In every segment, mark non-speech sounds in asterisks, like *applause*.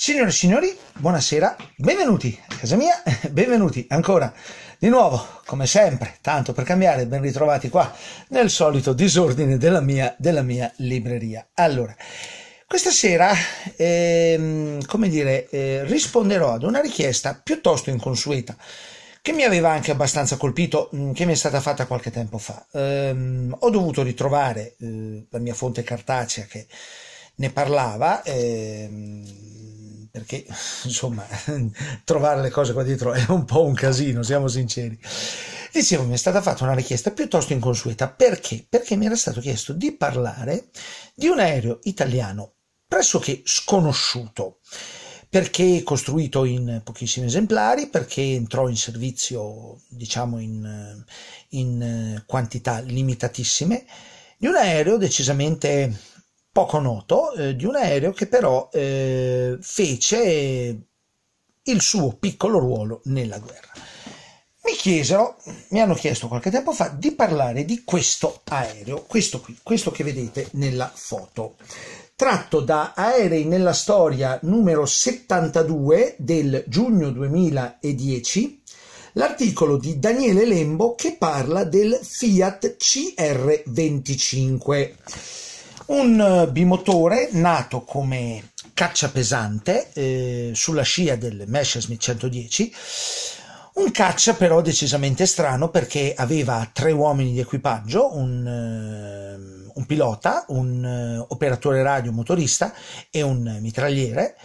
Signore e signori, buonasera, benvenuti a casa mia, *laughs* benvenuti ancora di nuovo, come sempre, tanto per cambiare, ben ritrovati qua nel solito disordine della mia, della mia libreria. Allora, questa sera, ehm, come dire, eh, risponderò ad una richiesta piuttosto inconsueta che mi aveva anche abbastanza colpito, mm, che mi è stata fatta qualche tempo fa. Ehm, ho dovuto ritrovare eh, la mia fonte cartacea che ne parlava. Ehm, perché insomma *laughs* trovare le cose qua dietro è un po' un casino, siamo sinceri. Dicevo, mi è stata fatta una richiesta piuttosto inconsueta. Perché? Perché mi era stato chiesto di parlare di un aereo italiano pressoché sconosciuto, perché costruito in pochissimi esemplari, perché entrò in servizio, diciamo, in, in quantità limitatissime, di un aereo decisamente poco noto eh, di un aereo che però eh, fece il suo piccolo ruolo nella guerra. Mi chiesero, mi hanno chiesto qualche tempo fa di parlare di questo aereo, questo qui, questo che vedete nella foto, tratto da Aerei nella storia numero 72 del giugno 2010, l'articolo di Daniele Lembo che parla del Fiat CR25 un eh, bimotore nato come caccia pesante eh, sulla scia del Messerschmitt 110, un caccia però decisamente strano perché aveva tre uomini di equipaggio, un, uh, un pilota, un uh, operatore radio motorista e un mitragliere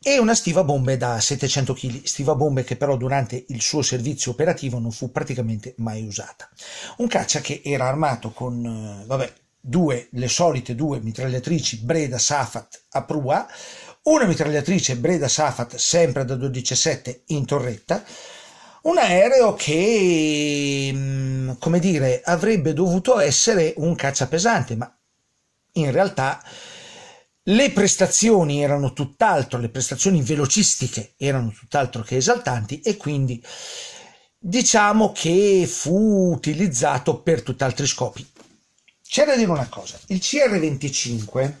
e una stiva bombe da 700 kg, stiva bombe che però durante il suo servizio operativo non fu praticamente mai usata. Un caccia che era armato con, uh, vabbè, due, le solite due mitragliatrici Breda Safat a prua, una mitragliatrice Breda Safat sempre da 12,7 in torretta, un aereo che, mm, come dire, avrebbe dovuto essere un cacciapesante, ma in realtà le prestazioni erano tutt'altro, le prestazioni velocistiche erano tutt'altro che esaltanti e quindi diciamo che fu utilizzato per tutt'altri scopi. C'è da dire una cosa, il CR25,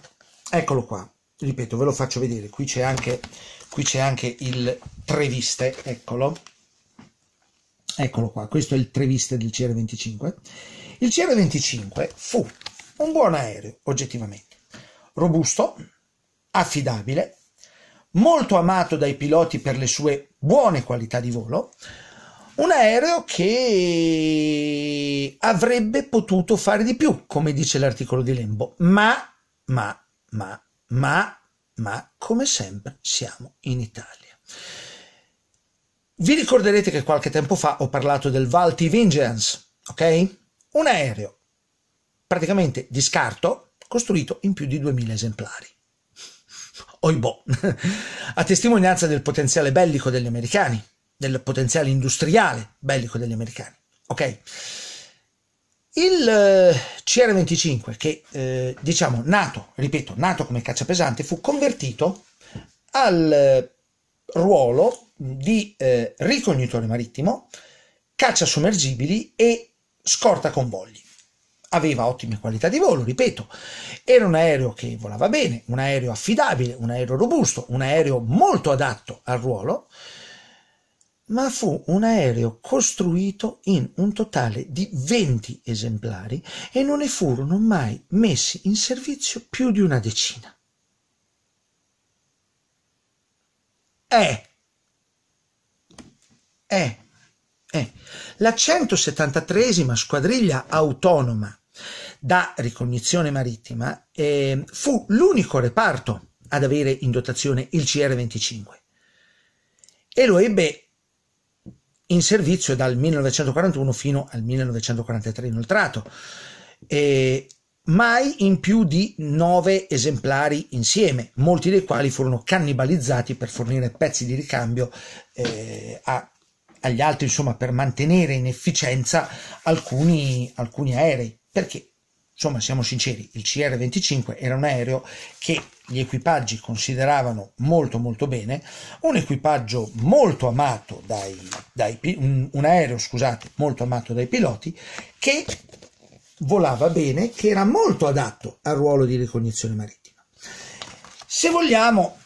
eccolo qua, ripeto, ve lo faccio vedere, qui c'è anche, qui c'è anche il treviste, eccolo, eccolo qua, questo è il treviste del CR25. Il CR25 fu un buon aereo, oggettivamente, robusto, affidabile, molto amato dai piloti per le sue buone qualità di volo, un aereo che avrebbe potuto fare di più, come dice l'articolo di Lembo, ma, ma, ma, ma, ma, come sempre siamo in Italia. Vi ricorderete che qualche tempo fa ho parlato del Valti Vengeance, ok? Un aereo praticamente di scarto costruito in più di 2000 esemplari. Oibò, *laughs* a testimonianza del potenziale bellico degli americani, del potenziale industriale bellico degli americani. Ok? Il eh, CR-25, che eh, diciamo nato, ripeto, nato come cacciapesante, fu convertito al eh, ruolo di eh, ricognitore marittimo, caccia sommergibili e scorta convogli. Aveva ottime qualità di volo, ripeto, era un aereo che volava bene, un aereo affidabile, un aereo robusto, un aereo molto adatto al ruolo, ma fu un aereo costruito in un totale di 20 esemplari e non ne furono mai messi in servizio più di una decina. È, è, è la 173 squadriglia autonoma da ricognizione marittima eh, fu l'unico reparto ad avere in dotazione il CR-25 e lo ebbe in servizio dal 1941 fino al 1943 inoltrato, e mai in più di nove esemplari insieme, molti dei quali furono cannibalizzati per fornire pezzi di ricambio eh, a, agli altri, insomma, per mantenere in efficienza alcuni, alcuni aerei. Perché, insomma, siamo sinceri, il CR-25 era un aereo che gli equipaggi consideravano molto molto bene, un equipaggio molto amato dai, dai un, un aereo, scusate, molto amato dai piloti, che volava bene, che era molto adatto al ruolo di ricognizione marittima. Se vogliamo,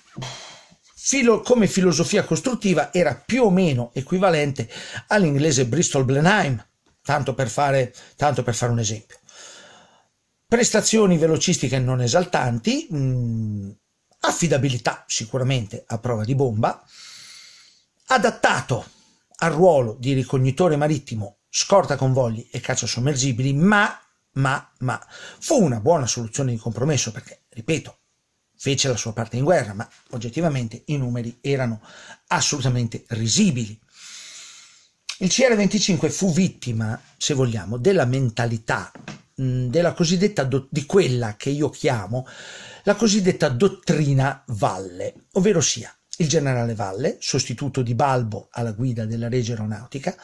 filo, come filosofia costruttiva era più o meno equivalente all'inglese Bristol Blenheim, tanto per fare, tanto per fare un esempio. Prestazioni velocistiche non esaltanti, mh, mm, affidabilità sicuramente a prova di bomba, adattato al ruolo di ricognitore marittimo, scorta convogli e caccia sommergibili, ma, ma, ma fu una buona soluzione di compromesso perché, ripeto, fece la sua parte in guerra, ma oggettivamente i numeri erano assolutamente risibili. Il CR25 fu vittima, se vogliamo, della mentalità, della cosiddetta, di quella che io chiamo la cosiddetta dottrina Valle, ovvero sia il generale Valle, sostituto di Balbo alla guida della Regia Aeronautica,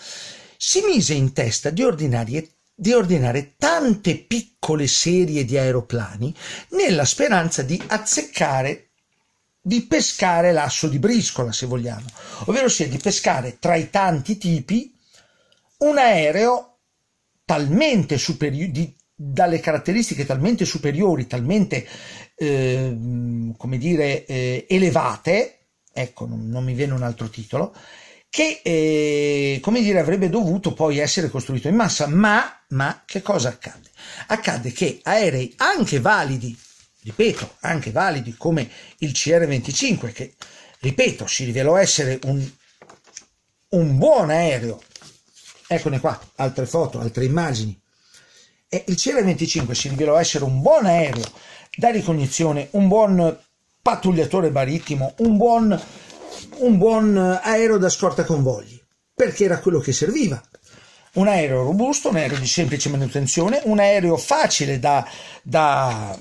si mise in testa di ordinare di ordinare tante piccole serie di aeroplani nella speranza di azzeccare, di pescare l'asso di briscola, se vogliamo, ovvero sia di pescare tra i tanti tipi un aereo talmente superiore, dalle caratteristiche talmente superiori, talmente, eh, come dire, eh, elevate, ecco, non, non mi viene un altro titolo, che eh, come dire avrebbe dovuto poi essere costruito in massa. Ma, ma che cosa accade? accade che aerei anche validi ripeto anche validi come il CR-25 che ripeto si rivelò essere un, un buon aereo. Eccone qua altre foto altre immagini e il CR-25 si rivelò essere un buon aereo da ricognizione un buon pattugliatore marittimo un buon un buon aereo da scorta convogli, perché era quello che serviva. Un aereo robusto, un aereo di semplice manutenzione, un aereo facile da, da,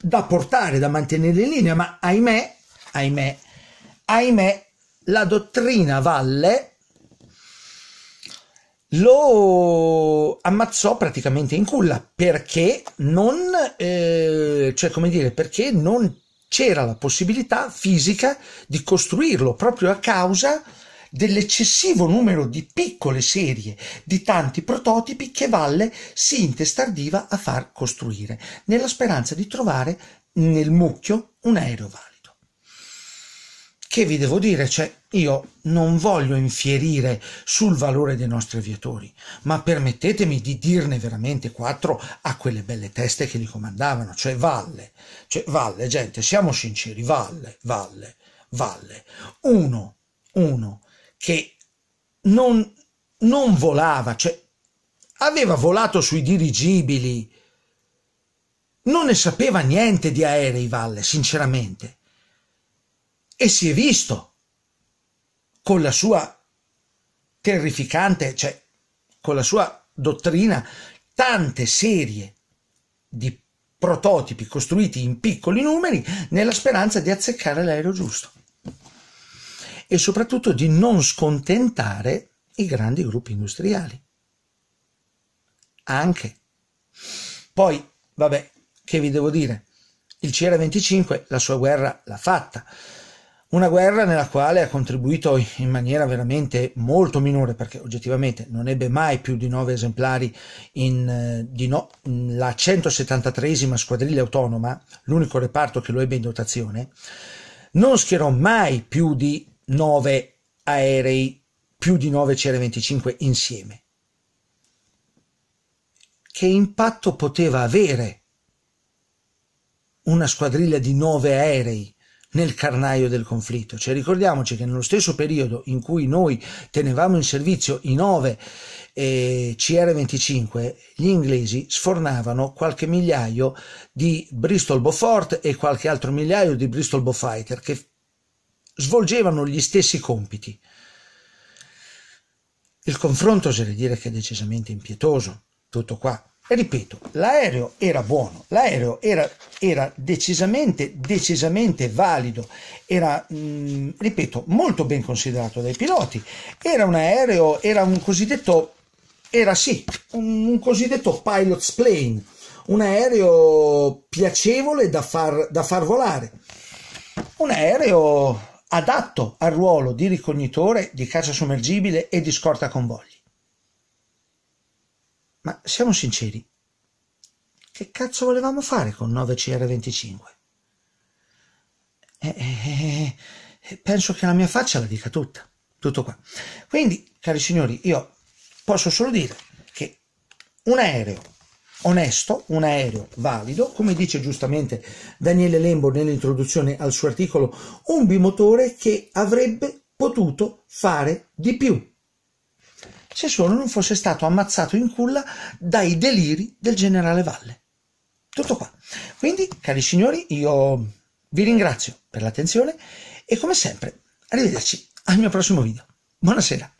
da portare, da mantenere in linea, ma ahimè, ahimè, ahimè, la dottrina Valle lo ammazzò praticamente in culla perché non, eh, cioè come dire, perché non c'era la possibilità fisica di costruirlo proprio a causa dell'eccessivo numero di piccole serie di tanti prototipi che Valle si intestardiva a far costruire, nella speranza di trovare nel mucchio un aereo valido. Che vi devo dire? Cioè, io non voglio infierire sul valore dei nostri aviatori, ma permettetemi di dirne veramente quattro a quelle belle teste che li comandavano, cioè Valle, cioè Valle, gente, siamo sinceri, Valle, Valle, Valle. Uno, uno che non, non volava, cioè aveva volato sui dirigibili, non ne sapeva niente di aerei, Valle, sinceramente e si è visto con la sua terrificante, cioè con la sua dottrina, tante serie di prototipi costruiti in piccoli numeri nella speranza di azzeccare l'aereo giusto e soprattutto di non scontentare i grandi gruppi industriali. Anche. Poi, vabbè, che vi devo dire? Il CR25 la sua guerra l'ha fatta una guerra nella quale ha contribuito in maniera veramente molto minore, perché oggettivamente non ebbe mai più di nove esemplari in, eh, di no, la 173esima squadriglia autonoma, l'unico reparto che lo ebbe in dotazione, non schierò mai più di nove aerei, più di nove CR-25 insieme. Che impatto poteva avere una squadriglia di nove aerei nel carnaio del conflitto. Cioè ricordiamoci che nello stesso periodo in cui noi tenevamo in servizio i 9 eh, CR-25, gli inglesi sfornavano qualche migliaio di Bristol Beaufort e qualche altro migliaio di Bristol Beaufighter che svolgevano gli stessi compiti. Il confronto oserei dire che è decisamente impietoso, tutto qua. Ripeto, l'aereo era buono, l'aereo era, era decisamente, decisamente valido, era, mh, mm, ripeto, molto ben considerato dai piloti. Era un aereo, era un cosiddetto, era sì, un, un cosiddetto pilot's plane, un aereo piacevole da far, da far volare, un aereo adatto al ruolo di ricognitore, di caccia sommergibile e di scorta convogli. Ma siamo sinceri, che cazzo volevamo fare con 9CR25? Eh, eh, penso che la mia faccia la dica tutta. Tutto qua. Quindi, cari signori, io posso solo dire che un aereo onesto, un aereo valido, come dice giustamente Daniele Lembo nell'introduzione al suo articolo, un bimotore che avrebbe potuto fare di più se solo non fosse stato ammazzato in culla dai deliri del generale Valle. Tutto qua. Quindi, cari signori, io vi ringrazio per l'attenzione e come sempre, arrivederci al mio prossimo video. Buonasera.